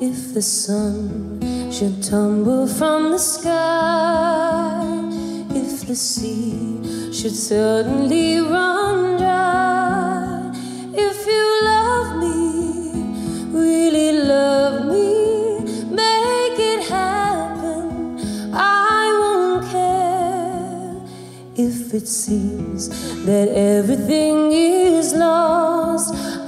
if the sun should tumble from the sky, if the sea should suddenly run dry, if you love me, really love me, make it happen. I won't care if it seems that everything is.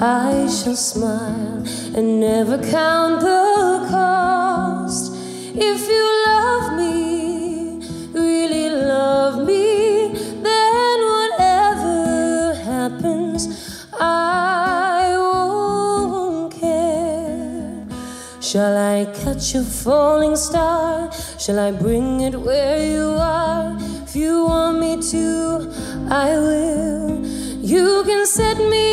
I shall smile and never count the cost. If you love me, really love me, then whatever happens, I won't care. Shall I catch a falling star? Shall I bring it where you are? If you want me to, I will. You can set me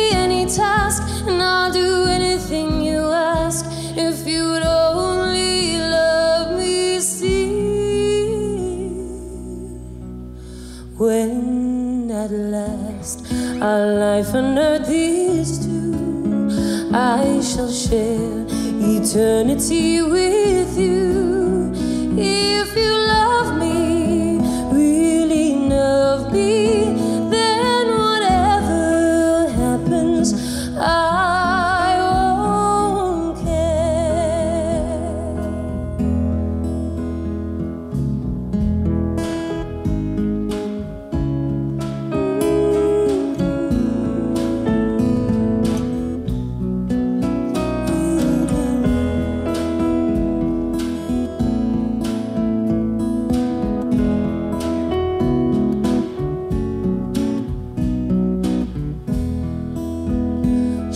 task, and I'll do anything you ask. If you would only love me, see. When at last our life earth is through, I shall share eternity with you. If you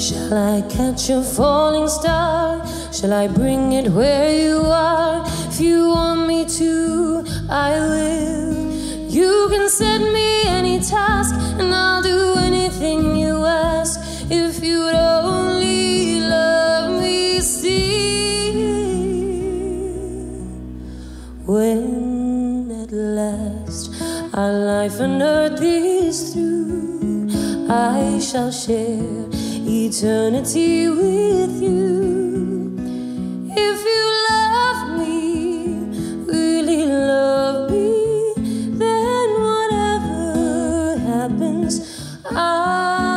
Shall I catch a falling star? Shall I bring it where you are? If you want me to, I will. You can set me any task, and I'll do anything you ask. If you would only love me, see. When at last our life on earth is through, I shall share eternity with you. If you love me, really love me, then whatever happens, I